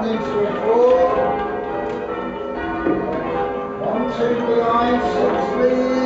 Techniques report. One, two, behind, six, three.